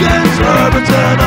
Redskins were returned.